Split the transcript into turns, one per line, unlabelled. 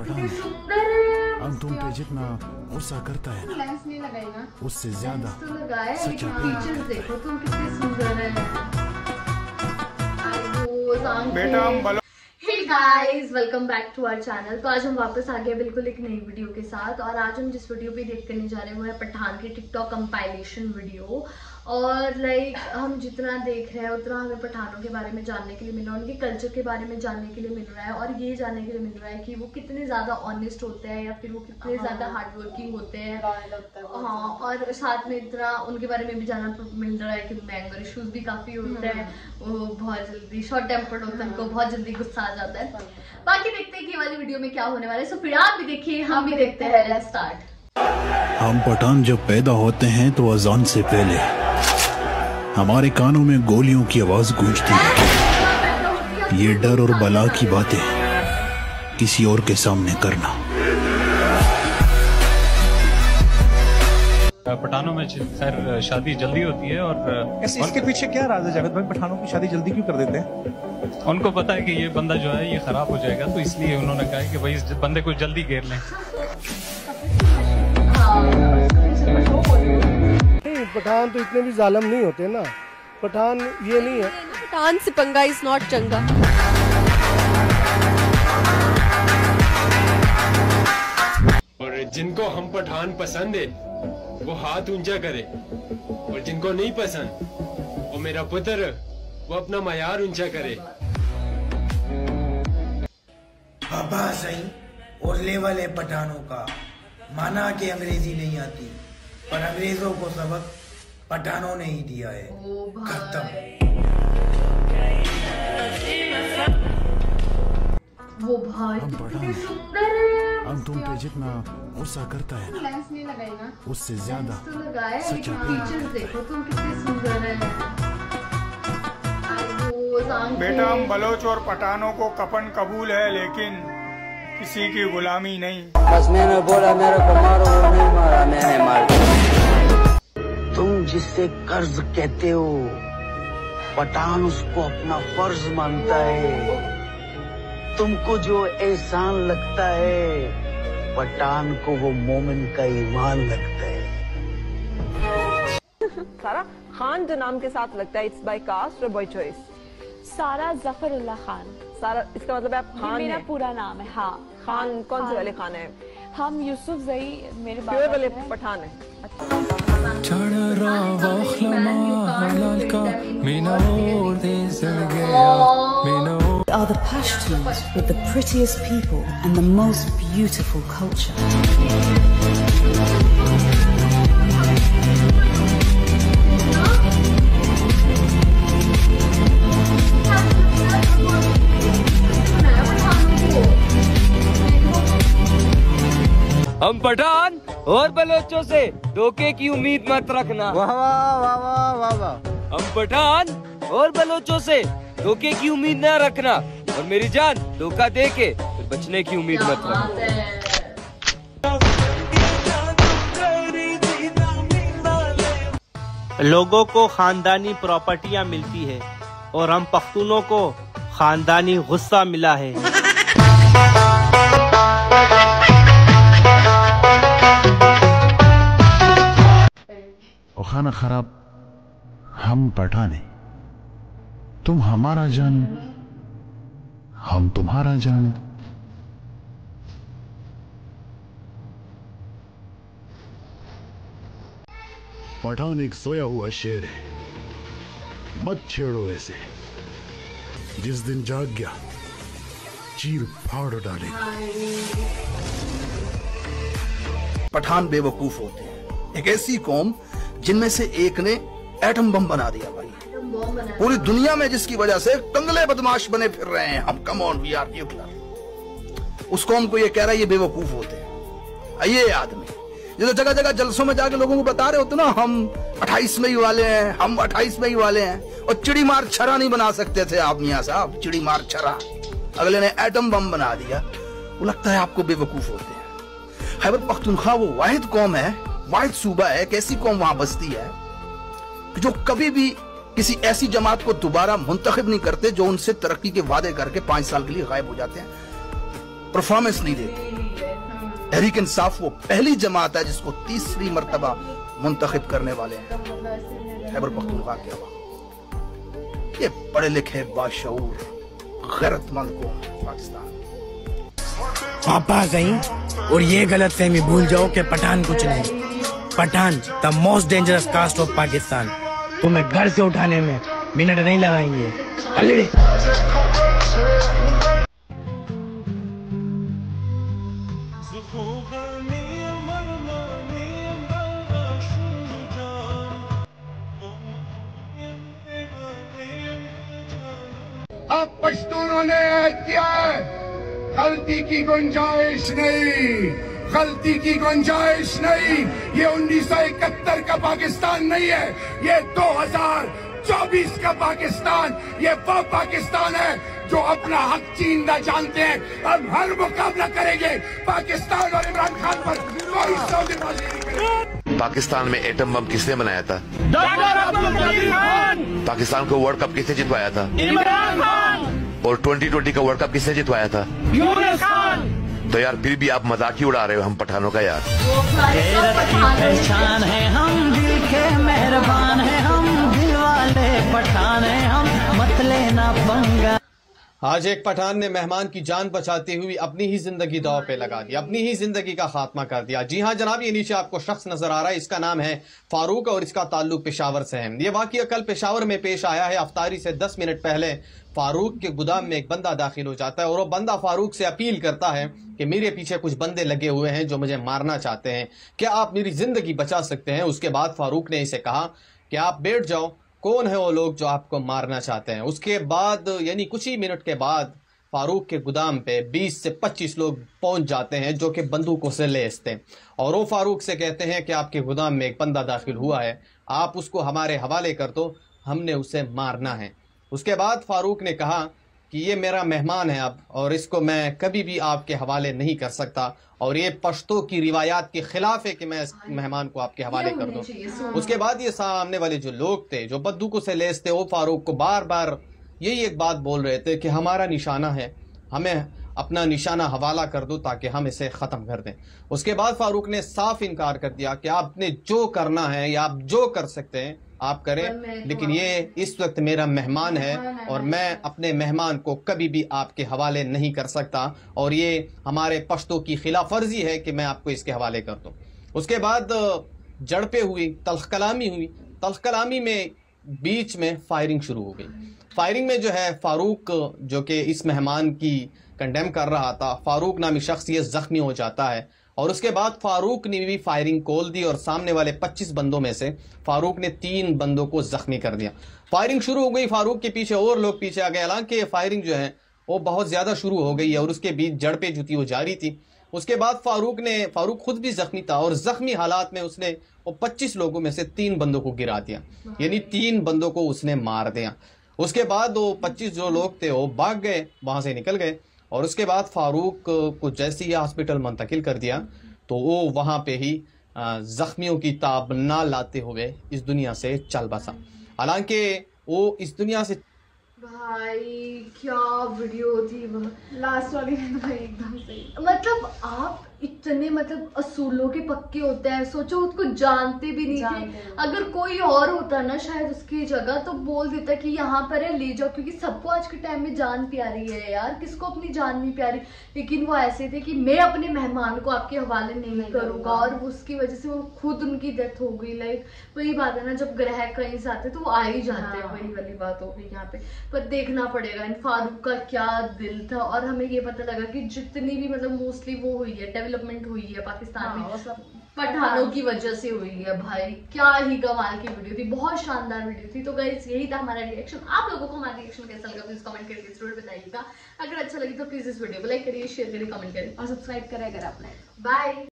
है
हम तुम पे जितना गुस्सा करता है ना उससे ज़्यादा सच्चा प्यार
करता देखो तुम कितने सुंदर है।
बेटा हम बलो
guys welcome back to our channel तो आज हम वापस आ गए बिल्कुल एक नई वीडियो के साथ और आज हम जिस वीडियो पे देख करने जा रहे हैं वो है पठान की टिकटॉक कंपाइलेशन वीडियो और लाइक हम जितना देख रहे हैं उतना हमें पठानों के बारे में जानने के लिए मिल रहा है उनके कल्चर के बारे में जानने के लिए मिल रहा है और ये जानने के लिए मिल रहा है कि वो कितने ज़्यादा ऑनेस्ट होते हैं या फिर वो कितने ज़्यादा हार्ड वर्किंग होते हैं। हाँ और साथ में इतना उनके बारे में भी जानना मिल रहा है कि उनमें इशूज़ भी काफ़ी होते हैं। वो बहुत जल्दी शॉर्ट टेम्पर्ड होते हैं उनको बहुत जल्दी गुस्सा आ जाता है। बाकी देखते हैं कि वाली वीडियो में क्या होने वाला है। सो फिर आप भी देखिए हम भी देखते हैं। लेट्स स्टार्ट
हम पठान जब पैदा होते हैं तो अजान से पहले हमारे कानों में गोलियों की आवाज़ गूंजती है। ये डर और बला की बातें किसी और के सामने करना।
पठानों में खैर शादी जल्दी होती है और
ऐसे इसके पीछे क्या राज है? जावेद भाई पठानों की शादी जल्दी क्यों कर देते हैं?
उनको पता है कि ये बंदा जो है ये खराब हो जाएगा तो इसलिए उन्होंने कहा है कि भाई इस बंदे को जल्दी घेर लें।
पठान तो इतने भी जालम नहीं होते ना। पठान ये नहीं है।
पठान से पंगा इज़ नॉट चंगा।
हम पठान पसंद है, वो हाथ ऊँचा करे और जिनको नहीं पसंद, वो मेरा पुत्र, वो अपना मयार ऊँचा करे।
बाबा सही और लेवल है पठानों का माना कि अंग्रेज़ी नहीं आती, पर अंग्रेज़ों को सबक पठानों ने ही दिया है। खत्म।
वो भाई
हम पठान
सुंदर है।
हम तुम पे जितना गुस्सा करता है ना
लेंस नहीं लगाई ना।
उससे ज़्यादा
तो लगाया
सच्चा प्यार
फीचर्स देखो तुम कितने सुंदर है।
बेटा हम बलोच और पठानों को कपन कबूल है लेकिन किसी की गुलामी नहीं।
बस मैंने बोला मेरे को मारो वो नहीं मारा मैंने मार
तुम जिससे कर्ज कहते हो पठान उसको अपना फ़र्ज़ मानता है। तुमको जो एहसान लगता है पठान को वो मोमिन का ईमान लगता है।
सारा खान जो नाम के साथ लगता है इट्स बाय कास्ट और बाय चॉइस
सारा जफरुल्ला खान।
सारा इसका मतलब है आप खान
मेरा
हैं।
पूरा नाम है हाँ।
खान कौन से वाले खान है?
हम यूसुफ जई मेरे
प्योर
बाबा
वाले
हैं।
पठान है।
are the Pashtuns with the prettiest people and the most beautiful culture.
हम पठान और बलोचों से धोखे की उम्मीद मत रखना वाह वाह वाह वाह वाह वाह हम पठान और बलोचों से धोखे की उम्मीद न रखना और मेरी जान धोखा दे के फिर बचने की उम्मीद मत रखना।
लोगों को खानदानी प्रॉपर्टियाँ मिलती है और हम पख्तूनों को खानदानी गुस्सा मिला है।
और खाना खराब हम पठान। हैं तुम हमारा जान, हम तुम्हारा जान। पठान एक सोया हुआ शेर है। मत छेड़ो ऐसे जिस दिन जाग गया चीर फाड़ डालेगा
पठान बेवकूफ़ होते हैं। एक ऐसी कौम जिनमें से एक ने एटम बम बना दिया पूरी दुनिया में जिसकी वजह से टंगले बदमाश बने फिर रहे हैं हम। Come on we are nuclear उस कौम को ये कह रहा है, ये बेवकूफ़ होते हैं। ये आदमी। जैसे जगह जगह जलसों में जाके लोगों को बता रहे होते ना, हम 28 मई वाले हैं, हम 28 मई वाले हैं। और चिड़ी मार छरा नहीं बना सकते थे आप, मियाँ साहब चिड़ी मार छरा। अगले ने एटम बम बना दिया। वो लगता है आपको बेवकूफ़ होते हैं। खैबर पख्तूनख्वा, वो वाहिद कौम है, वाहिद सूबा है, एक ऐसी कौम वहाँ बसती है जो कभी भी किसी ऐसी जमात को दोबारा मुंतखब नहीं करते जो उनसे तरक्की के वादे करके पाँच साल के लिए गायब हो जाते हैं। परफॉर्मेंस नहीं देते। तहरीक इंसाफ वो पहली जमात है जिसको तीसरी मरतबा मुंतखब करने वाले हैं। खैबर पख्तूनख्वा के अवाम ये पढ़े लिखे बाशऊर गैरतमंद को पाकिस्तान।
पापा कहीं और ये गलत फहमी भूल जाओ कि पठान कुछ नहीं। Pathan the most dangerous caste of Pakistan तुम्हें घर से उठाने में मिनट नहीं लगाएँगे।
अब पश्तूनों ने किया गलती की गुंजाइश नहीं। गलती की गुंजाइश नहीं। ये उन्नीस सौ इकहत्तर का पाकिस्तान नहीं है। ये 2024 का पाकिस्तान। ये वो पाकिस्तान है जो अपना हक चीनना जानते हैं। अब हर मुकाबला करेंगे पाकिस्तान और इमरान खान पर। कोई सौदेबाजी नहीं करेंगे।
पाकिस्तान में एटम बम किसने बनाया था? पाकिस्तान को वर्ल्ड कप किसने जितवाया था?
इमरान खान।
और 2020 का वर्ल्ड कप किसने जितवाया था?
यूनुस खान।
तो यार फिर भी आप मज़ाक ही उड़ा रहे हो हम पठानों का यार।
पहचान है हम दिल के मेहरबान है हम दिल वाले पठान है हम मत लेना पंगा।
आज एक पठान ने मेहमान की जान बचाते हुए अपनी ही ज़िंदगी दाव पे लगा दी अपनी ही ज़िंदगी का खात्मा कर दिया। जी हाँ जनाब ये नीचे आपको शख्स नज़र आ रहा है इसका नाम है फारूक और इसका ताल्लुक पेशावर से है ये वाक्य कल पेशावर में पेश आया है अफ्तारी से दस मिनट पहले फारूक के गुदाम में एक बंदा दाखिल हो जाता है और वो बंदा फारूक से अपील करता है कि मेरे पीछे कुछ बंदे लगे हुए हैं जो मुझे मारना चाहते हैं। क्या आप मेरी ज़िंदगी बचा सकते हैं? उसके बाद फारूक ने इसे कहा कि आप बैठ जाओ, कौन है वो लोग जो आपको मारना चाहते हैं? उसके बाद, यानी कुछ ही मिनट के बाद, फारूक के गोदाम पे 20 से 25 लोग पहुँच जाते हैं जो कि बंदूकों से लेस थे और वो फारूक से कहते हैं कि आपके गोदाम में एक बंदा दाखिल हुआ है, आप उसको हमारे हवाले कर दो, हमने उसे मारना है। उसके बाद फारूक ने कहा कि ये मेरा मेहमान है अब और इसको मैं कभी भी आपके हवाले नहीं कर सकता। और ये पश्तो की रिवायात के खिलाफ है कि मैं इस मेहमान को आपके हवाले कर दूँ। उसके बाद ये सामने वाले जो लोग थे जो बंदूकों से लेस थे वो फारूक को बार बार यही एक बात बोल रहे थे कि हमारा निशाना है हमें अपना निशाना हवाला कर दो ताकि हम इसे ख़त्म कर दें। उसके बाद फारूक ने साफ़ इनकार कर दिया कि आपने जो करना है या आप जो कर सकते हैं आप करें। लेकिन ये इस वक्त मेरा मेहमान है और मैं अपने मेहमान को कभी भी आपके हवाले नहीं कर सकता। और ये हमारे पश्तों की खिलाफ वर्जी है कि मैं आपको इसके हवाले कर दूँ। उसके बाद जड़पे हुई तल्ख कलामी हुई। तल्ख कलामी में बीच में फायरिंग शुरू हो गई। फायरिंग में जो है फारूक जो कि इस मेहमान की कंडेम कर रहा था। फारूक नामी शख्स ये जख्मी हो जाता है। और उसके बाद फारूक ने भी फायरिंग खोल दी और सामने वाले 25 बंदों में से फारूक ने तीन बंदों को जख्मी कर दिया। फायरिंग शुरू हो गई। फारूक के पीछे और लोग पीछे आ गए। हालाँकि फायरिंग जो है, वो बहुत ज़्यादा शुरू हो गई है और उसके बीच जड़ पे जुती वो जारी थी। उसके बाद फारूक ने, फारूक खुद भी जख्मी था और जख्मी हालात में उसने वो 25 लोगों में से तीन बंदों को गिरा दिया। यानी तीन बंदों को उसने मार दिया। उसके बाद वो 25 जो लोग थे, वो भाग गए, वहाँ से निकल गए। और उसके बाद फारूक को जैसे ही हॉस्पिटल मुंतकिल कर दिया तो वो वहाँ पे ही जख्मियों की ताब ना लाते हुए इस दुनिया से चल बसा। हालाँकि वो इस दुनिया से
भाई, क्या वीडियो थी
लास्ट वाली भाई, एकदम सही।
मतलब आप इतने मतलब असूलों के पक्के होते हैं। सोचो उसको जानते भी नहीं जानते थे अगर कोई और होता ना शायद उसकी जगह तो बोल देता कि यहाँ पर है ले जाओ क्योंकि सबको आज के टाइम में जान प्यारी है यार। किसको अपनी जान नहीं प्यारी? लेकिन वो ऐसे थे कि मैं अपने मेहमान को आपके हवाले नहीं, नहीं करूँगा और उसकी वजह से वो खुद उनकी डेथ हो गई। लाइक वही बात है ना जब ग्रह कहीं से आते तो वो आ ही जाते हैं वही वाली बात हो गई यहाँ पे। पर देखना पड़ेगा इन फारूक का क्या दिल था। और हमें ये पता लगा कि जितनी भी मतलब मोस्टली वो हुई है डेवलपमेंट हुई है पाकिस्तान में। पठानों की वजह से हुई है भाई। क्या ही कमाल की वीडियो थी बहुत शानदार वीडियो थी। तो गाइज़ यही था हमारा रिएक्शन आप लोगों को हमारा रिएक्शन कैसा लगा प्लीज़ कमेंट करके ज़रूर बताइएगा। अगर अच्छा लगे तो प्लीज़ इस वीडियो को लाइक करिए शेयर करिए कमेंट करिए।
और सब्सक्राइब करें अगर आपने।
बाय